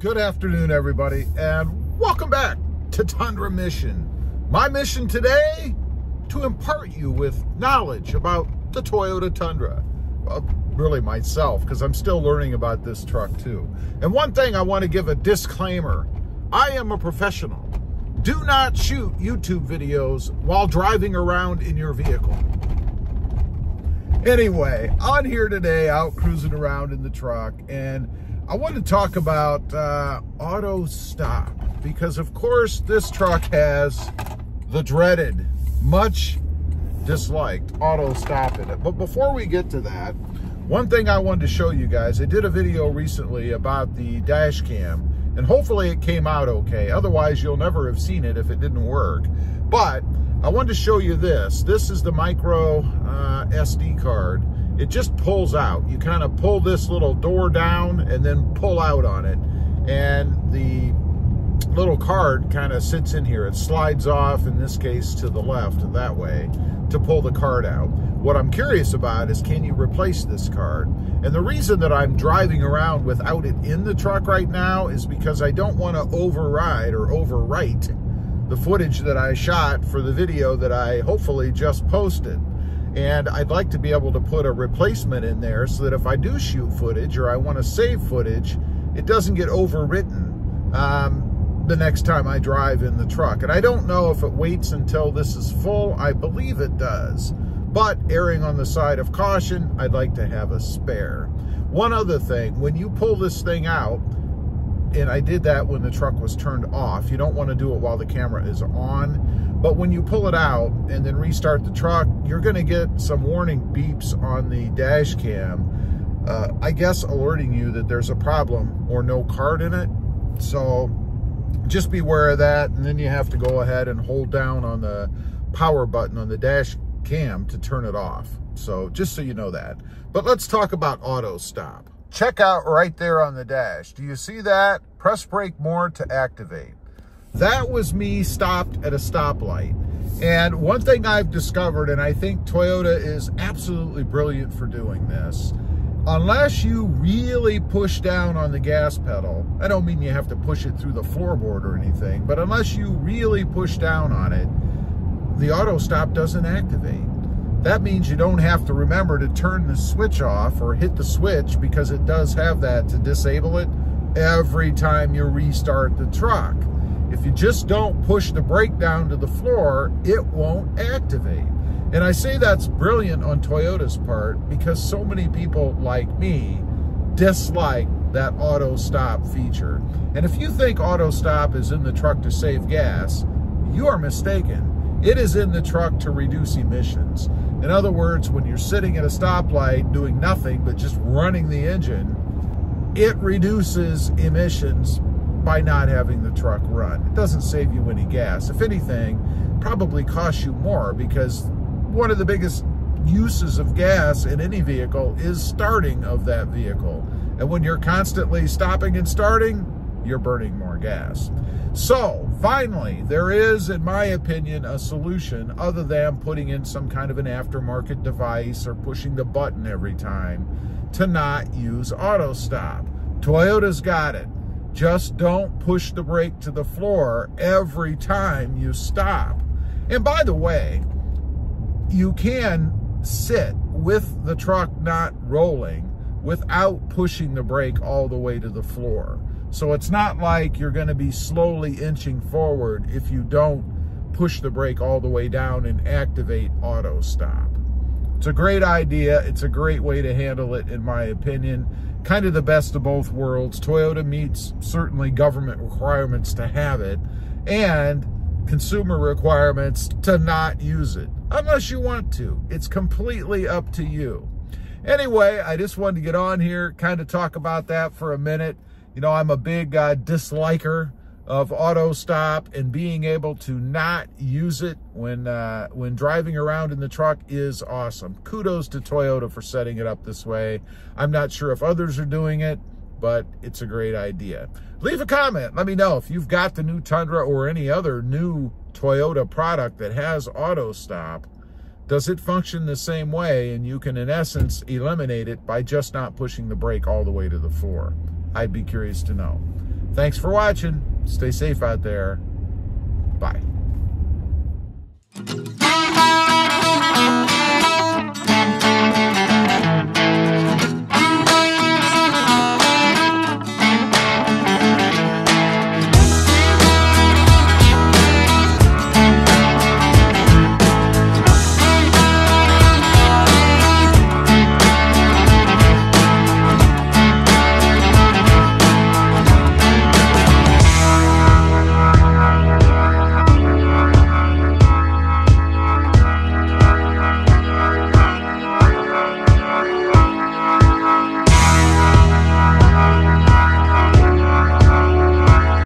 Good afternoon, everybody, and welcome back to Tundra Mission. My mission today, to impart you with knowledge about the Toyota Tundra. Well, really myself, because I'm still learning about this truck too. And one thing I want to give a disclaimer. I am a professional. Do not shoot YouTube videos while driving around in your vehicle. Anyway, on here today, out cruising around in the truck, and I want to talk about uh, auto stop because of course this truck has the dreaded, much disliked auto stop in it. But before we get to that, one thing I wanted to show you guys, I did a video recently about the dash cam and hopefully it came out okay. Otherwise you'll never have seen it if it didn't work. But I wanted to show you this. This is the micro uh, SD card it just pulls out. You kind of pull this little door down and then pull out on it. And the little card kind of sits in here. It slides off, in this case, to the left that way to pull the card out. What I'm curious about is can you replace this card? And the reason that I'm driving around without it in the truck right now is because I don't want to override or overwrite the footage that I shot for the video that I hopefully just posted. And I'd like to be able to put a replacement in there so that if I do shoot footage or I want to save footage, it doesn't get overwritten um, the next time I drive in the truck. And I don't know if it waits until this is full. I believe it does. But erring on the side of caution, I'd like to have a spare. One other thing, when you pull this thing out, and I did that when the truck was turned off. You don't want to do it while the camera is on but when you pull it out and then restart the truck, you're gonna get some warning beeps on the dash cam. Uh, I guess alerting you that there's a problem or no card in it. So just beware of that. And then you have to go ahead and hold down on the power button on the dash cam to turn it off. So just so you know that. But let's talk about auto stop. Check out right there on the dash. Do you see that? Press brake more to activate. That was me stopped at a stoplight. And one thing I've discovered, and I think Toyota is absolutely brilliant for doing this, unless you really push down on the gas pedal, I don't mean you have to push it through the floorboard or anything, but unless you really push down on it, the auto stop doesn't activate. That means you don't have to remember to turn the switch off or hit the switch because it does have that to disable it every time you restart the truck. If you just don't push the brake down to the floor, it won't activate. And I say that's brilliant on Toyota's part because so many people like me dislike that auto stop feature. And if you think auto stop is in the truck to save gas, you are mistaken. It is in the truck to reduce emissions. In other words, when you're sitting at a stoplight doing nothing but just running the engine, it reduces emissions by not having the truck run. It doesn't save you any gas. If anything, probably costs you more because one of the biggest uses of gas in any vehicle is starting of that vehicle. And when you're constantly stopping and starting, you're burning more gas. So finally, there is, in my opinion, a solution other than putting in some kind of an aftermarket device or pushing the button every time to not use auto stop. Toyota's got it. Just don't push the brake to the floor every time you stop. And by the way, you can sit with the truck not rolling without pushing the brake all the way to the floor. So it's not like you're going to be slowly inching forward if you don't push the brake all the way down and activate auto stop. It's a great idea. It's a great way to handle it, in my opinion kind of the best of both worlds. Toyota meets certainly government requirements to have it and consumer requirements to not use it unless you want to. It's completely up to you. Anyway, I just wanted to get on here, kind of talk about that for a minute. You know, I'm a big uh, disliker of auto stop and being able to not use it when uh, when driving around in the truck is awesome. Kudos to Toyota for setting it up this way. I'm not sure if others are doing it, but it's a great idea. Leave a comment. Let me know if you've got the new Tundra or any other new Toyota product that has auto stop. Does it function the same way? And you can, in essence, eliminate it by just not pushing the brake all the way to the floor. I'd be curious to know. Thanks for watching. Stay safe out there. Bye.